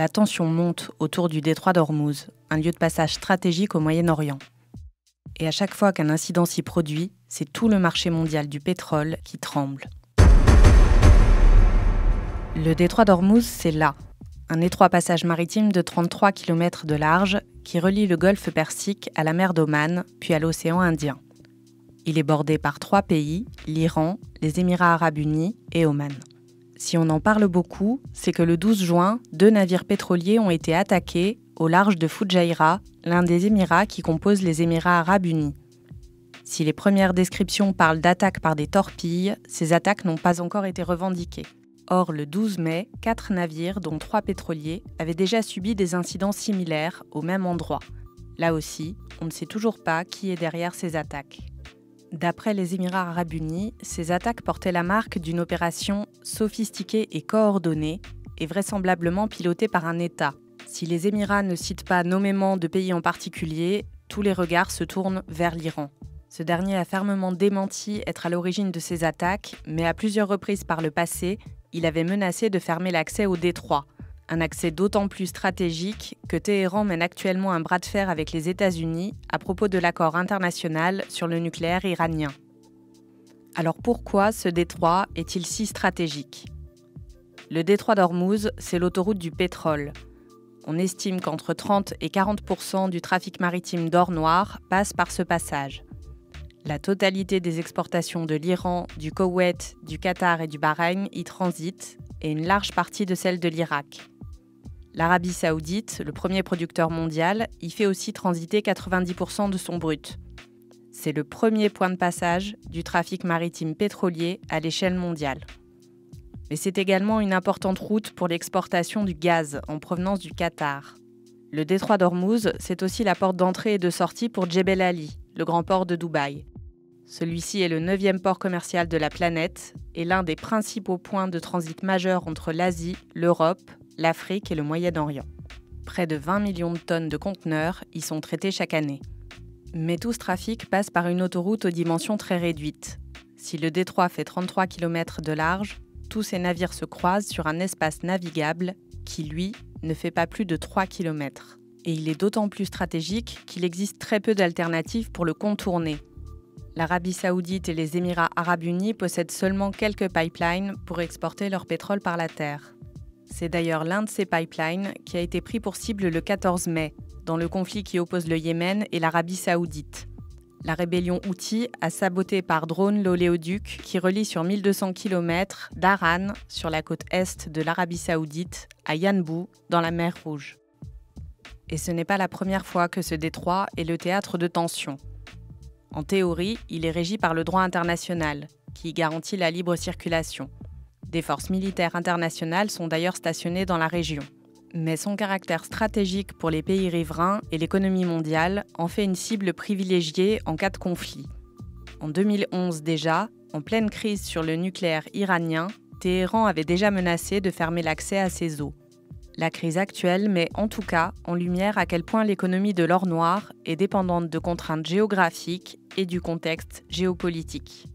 la tension monte autour du détroit d'Ormuz, un lieu de passage stratégique au Moyen-Orient. Et à chaque fois qu'un incident s'y produit, c'est tout le marché mondial du pétrole qui tremble. Le détroit d'Ormuz, c'est là, un étroit passage maritime de 33 km de large qui relie le golfe Persique à la mer d'Oman, puis à l'océan Indien. Il est bordé par trois pays, l'Iran, les Émirats arabes unis et Oman. Si on en parle beaucoup, c'est que le 12 juin, deux navires pétroliers ont été attaqués au large de Fujairah, l'un des Émirats qui composent les Émirats arabes unis. Si les premières descriptions parlent d'attaques par des torpilles, ces attaques n'ont pas encore été revendiquées. Or, le 12 mai, quatre navires, dont trois pétroliers, avaient déjà subi des incidents similaires au même endroit. Là aussi, on ne sait toujours pas qui est derrière ces attaques. D'après les Émirats arabes unis, ces attaques portaient la marque d'une opération sophistiquée et coordonnée, et vraisemblablement pilotée par un État. Si les Émirats ne citent pas nommément de pays en particulier, tous les regards se tournent vers l'Iran. Ce dernier a fermement démenti être à l'origine de ces attaques, mais à plusieurs reprises par le passé, il avait menacé de fermer l'accès au détroit, un accès d'autant plus stratégique que Téhéran mène actuellement un bras de fer avec les États-Unis à propos de l'accord international sur le nucléaire iranien. Alors pourquoi ce détroit est-il si stratégique? Le détroit d'Ormuz, c'est l'autoroute du pétrole. On estime qu'entre 30 et 40% du trafic maritime d'or noir passe par ce passage. La totalité des exportations de l'Iran, du Koweït, du Qatar et du Bahreïn y transitent, et une large partie de celle de l'Irak. L'Arabie saoudite, le premier producteur mondial, y fait aussi transiter 90% de son brut. C'est le premier point de passage du trafic maritime pétrolier à l'échelle mondiale. Mais c'est également une importante route pour l'exportation du gaz en provenance du Qatar. Le détroit d'Ormuz, c'est aussi la porte d'entrée et de sortie pour Jebel Ali, le grand port de Dubaï. Celui-ci est le neuvième port commercial de la planète et l'un des principaux points de transit majeurs entre l'Asie, l'Europe, l'Afrique et le Moyen-Orient. Près de 20 millions de tonnes de conteneurs y sont traités chaque année. Mais tout ce trafic passe par une autoroute aux dimensions très réduites. Si le détroit fait 33 km de large, tous ces navires se croisent sur un espace navigable qui, lui, ne fait pas plus de 3 km. Et il est d'autant plus stratégique qu'il existe très peu d'alternatives pour le contourner. L'Arabie saoudite et les Émirats arabes unis possèdent seulement quelques pipelines pour exporter leur pétrole par la terre. C'est d'ailleurs l'un de ces pipelines qui a été pris pour cible le 14 mai, dans le conflit qui oppose le Yémen et l'Arabie saoudite. La rébellion Houthi a saboté par drone l'oléoduc qui relie sur 1200 km d'Aran, sur la côte est de l'Arabie saoudite, à Yanbu, dans la mer Rouge. Et ce n'est pas la première fois que ce détroit est le théâtre de tensions. En théorie, il est régi par le droit international, qui garantit la libre circulation. Des forces militaires internationales sont d'ailleurs stationnées dans la région. Mais son caractère stratégique pour les pays riverains et l'économie mondiale en fait une cible privilégiée en cas de conflit. En 2011 déjà, en pleine crise sur le nucléaire iranien, Téhéran avait déjà menacé de fermer l'accès à ses eaux. La crise actuelle met en tout cas en lumière à quel point l'économie de l'or noir est dépendante de contraintes géographiques et du contexte géopolitique.